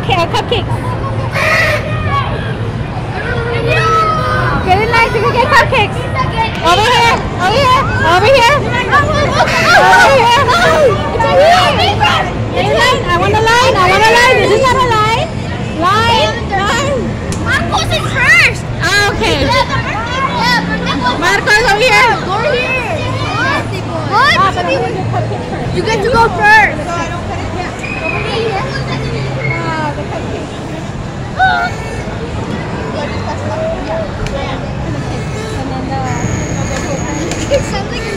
cupcakes. Get in line you can get cupcakes. Over here, over here, over here. Over here. Get in line. I want a line. I want a line. This is not a line. Line, line. Marcos is first. Ah, okay. Yeah, the birthday boy. Yeah, birthday boy. Marcos over here. Go here. What? pero I'm gonna get cupcakes. You get to go first. It sounds like